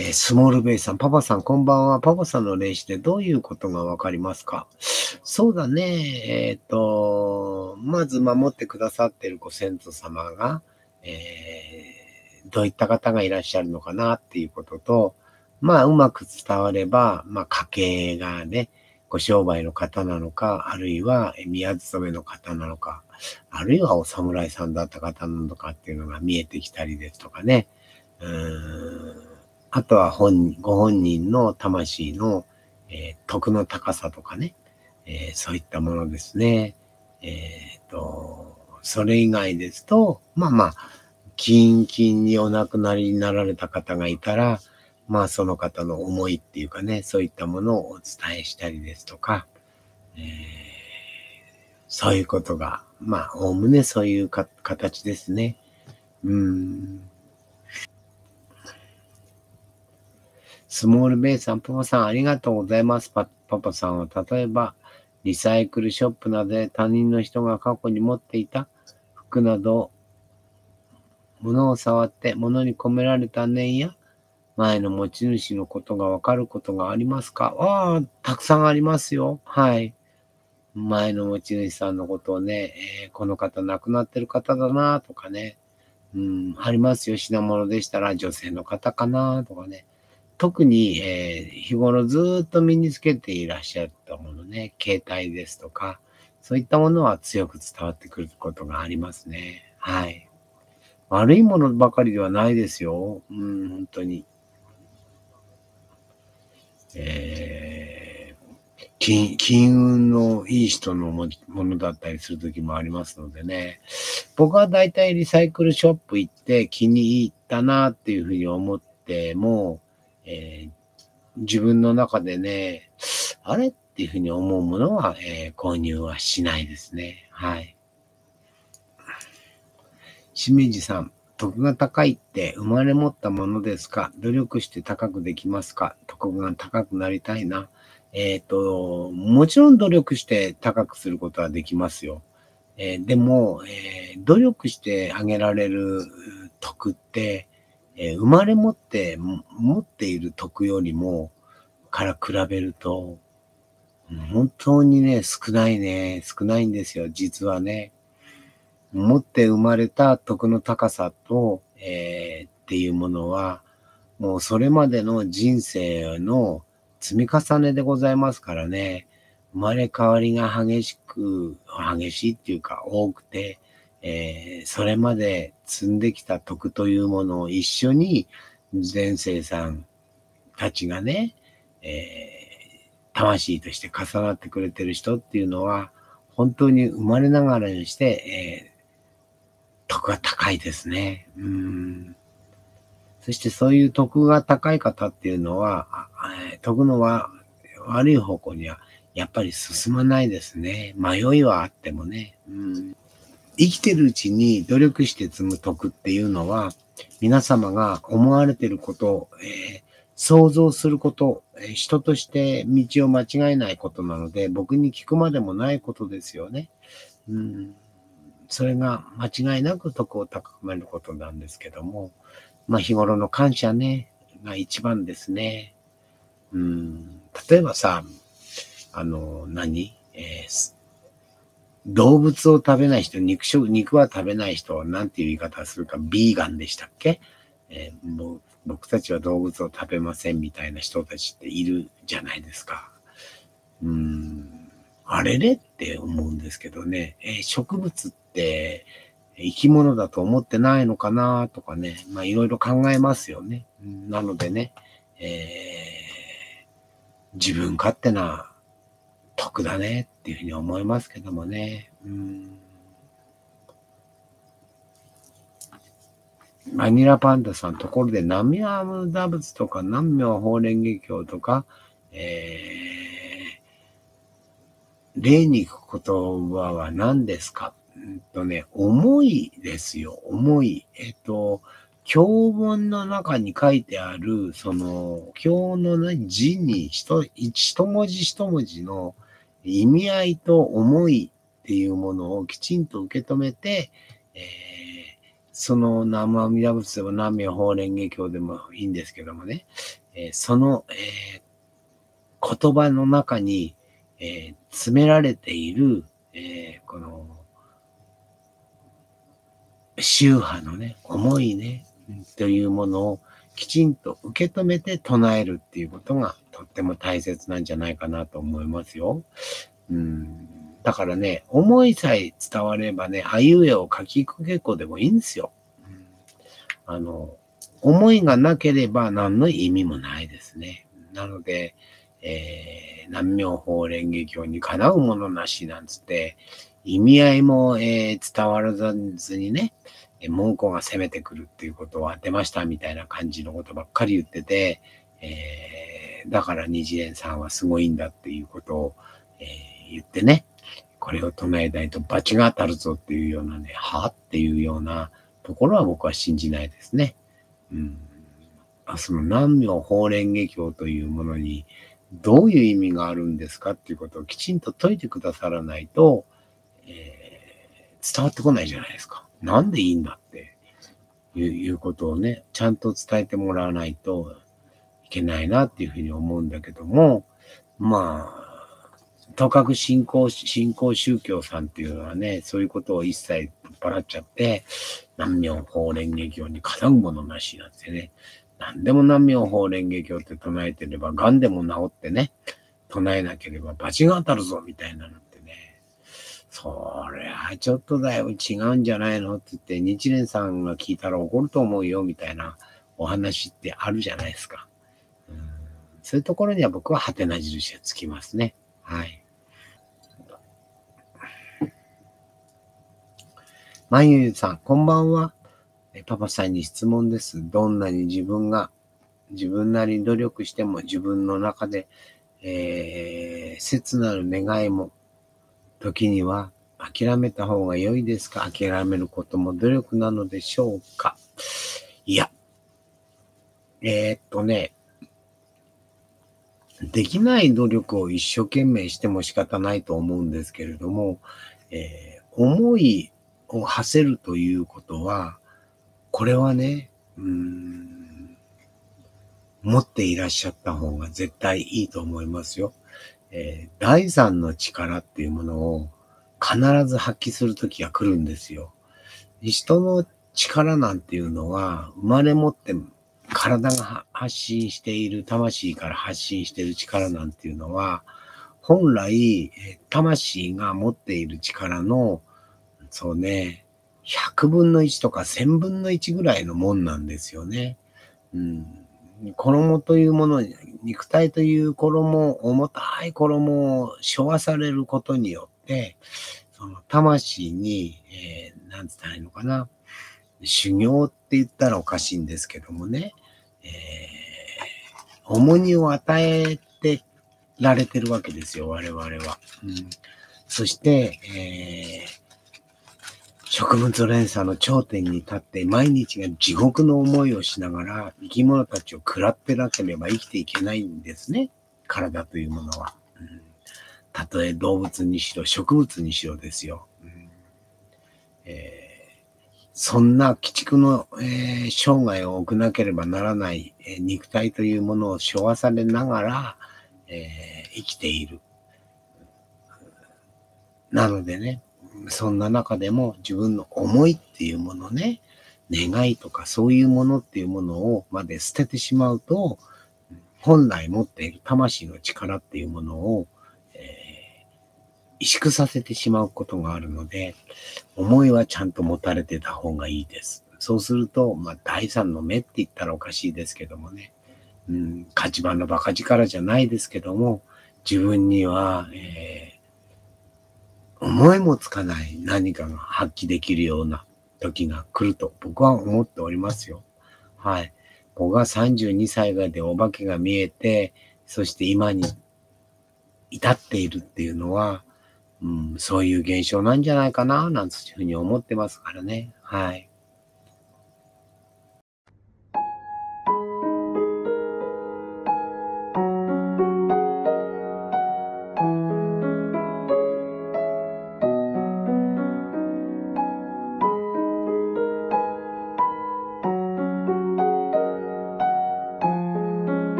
えー、スモールベイさん、パパさん、こんばんは。パパさんの霊視でどういうことがわかりますか？そうだね。えっ、ー、と、まず守ってくださってるご先祖様が、えー、どういった方がいらっしゃるのかなっていうことと、まあ、うまく伝われば、まあ、家計がね、ご商売の方なのか、あるいは宮勤めの方なのか、あるいはお侍さんだった方なのかっていうのが見えてきたりですとかね。うんあとは本ご本人の魂の、えー、徳の高さとかね、えー、そういったものですね。えっ、と、それ以外ですと、まあまあ、キンキンにお亡くなりになられた方がいたら、まあその方の思いっていうかね、そういったものをお伝えしたりですとか、えー、そういうことが、まあ、おおむねそういう形ですね。うん。スモールベイさん、パパさん、ありがとうございます。パパパさんは、例えば、リサイクルショップなどで他人の人が過去に持っていた服など、物を触って物に込められた念や前の持ち主のことがわかることがありますか？ああ、たくさんありますよ。はい。前の持ち主さんのことをね、えー、この方亡くなってる方だなとかね、うん、ありますよ。品物でしたら女性の方かなとかね。特に、えー、日頃ずっと身につけていらっしゃったものね、携帯ですとか、そういったものは強く伝わってくることがありますね。はい。悪いものばかりではないですよ。うん、本当に。えー、金、金運のいい人のものだったりする時もありますのでね。僕はだいたいリサイクルショップ行って気に入ったなっていうふうに思っても、えー、自分の中でね、あれっていうふうに思うものは、えー、購入はしないですね。はい。しめじさん、徳が高いって生まれ持ったものですか？努力して高くできますか？徳が高くなりたいな。えっ、ー、と、もちろん努力して高くすることはできますよ。えー、でも、えー、努力してあげられる徳って、え生まれ持って持っている徳よりも、から比べると、本当にね、少ないね、少ないんですよ、実はね。持って生まれた徳の高さと、えー、っていうものは、もうそれまでの人生の積み重ねでございますからね、生まれ変わりが激しく、激しいっていうか多くて、えー、それまで積んできた徳というものを一緒に前世さんたちがね、えー、魂として重なってくれてる人っていうのは、本当に生まれながらにして、えー徳が高いですね。うん。そしてそういう徳が高い方っていうのは、徳のは悪い方向にはやっぱり進まないですね。迷いはあってもね。うん、生きてるうちに努力して積む徳っていうのは、皆様が思われてること、えー、想像すること、人として道を間違えないことなので、僕に聞くまでもないことですよね。うんそれが間違いなく徳を高めることなんですけども、まあ日頃の感謝ね、が一番ですね。うん、例えばさ、あの、何？えー、動物を食べない人、肉食、肉は食べない人、なんていう言い方するか、ビーガンでしたっけ、えー、僕たちは動物を食べませんみたいな人たちっているじゃないですか。うん。あれれって思うんですけどね、えー、植物って生き物だと思ってないのかなとかね、まあいろいろ考えますよね。なのでね、えー、自分勝手な得だねっていうふうに思いますけどもね。うんマニラパンダさん、ところで、南無阿弥陀仏とか、南無法蓮華経とか、えー例に行く言葉は何ですか？うんとね、思いですよ、思い。えっと、教文の中に書いてある、その、教の、ね、字に一、一文字一文字の意味合いと思いっていうものをきちんと受け止めて、えー、その南無阿弥陀仏でも南無法蓮華経でもいいんですけどもね、えー、その、えー、言葉の中に、え、詰められている、えこの、宗派のね、思いね、というものをきちんと受け止めて唱えるっていうことがとっても大切なんじゃないかなと思いますよ。うんだからね、思いさえ伝わればね、あいうえを書きくけこでもいいんですよ。うんあの、思いがなければ何の意味もないですね。なので、えー、南明法蓮華経にかなうものなしなんつって、意味合いも、えー、伝わらずにね、文句が攻めてくるっていうことを当てましたみたいな感じのことばっかり言ってて、えー、だから二連さんはすごいんだっていうことを、えー、言ってね、これを唱えないと罰が当たるぞっていうようなね、はっていうようなところは僕は信じないですね。うん。その南明法蓮華経というものにどういう意味があるんですかっていうことをきちんと解いてくださらないと、伝わってこないじゃないですか。なんでいいんだっていうことをね、ちゃんと伝えてもらわないといけないなっていうふうに思うんだけども、まあ、とかく信仰、信仰宗教さんっていうのはね、そういうことを一切取っ払っちゃって、南明法蓮華経にかなうものなしなんてね。何でも南明法蓮華経って唱えてれば、癌でも治ってね、唱えなければ罰が当たるぞ、みたいなの。そりゃ、ちょっとだよ、違うんじゃないのって言って、日蓮さんが聞いたら怒ると思うよ、みたいなお話ってあるじゃないですか。うんそういうところには僕はハテナ印がつきますね。はい。まゆゆさん、こんばんは。パパさんに質問です。どんなに自分が、自分なりに努力しても自分の中で、えー、切なる願いも、時には諦めた方が良いですか？諦めることも努力なのでしょうか？いや、えー、っとね、できない努力を一生懸命しても仕方ないと思うんですけれども、えー、思いを馳せるということは、これはね、うん、持っていらっしゃった方が絶対いいと思いますよ。えー、第三の力っていうものを必ず発揮するときが来るんですよ。人の力なんていうのは生まれ持って体が発信している、魂から発信している力なんていうのは、本来、魂が持っている力のそうね、100分の1とか1000分の1ぐらいのもんなんですよね。うん。衣というものに、肉体という衣、重たい衣を背負わされることによって、その魂に、えー、なんつったらいいのかな。修行って言ったらおかしいんですけどもね、えー、重荷を与えてられてるわけですよ、我々は。うん、そして、えー植物連鎖の頂点に立って毎日が地獄の思いをしながら生き物たちを食らってなければ生きていけないんですね。体というものは。うん、たとえ動物にしろ植物にしろですよ。うんえー、そんな鬼畜の、えー、生涯を送なければならない、えー、肉体というものを背負わされながら、え生きている。なのでね、そんな中でも自分の思いっていうものね、願いとかそういうものっていうものをまで捨ててしまうと、本来持っている魂の力っていうものを、えー、萎縮させてしまうことがあるので、思いはちゃんと持たれてた方がいいです。そうすると、まあ、第三の目って言ったらおかしいですけどもね、うん、勝ち場の馬鹿力じゃないですけども、自分には、えー思いもつかない何かが発揮できるような時が来ると僕は思っておりますよ。はい。僕が32歳ぐらいでお化けが見えて、そして今に至っているっていうのは、うん、そういう現象なんじゃないかな、なんていうふうに思ってますからね。はい。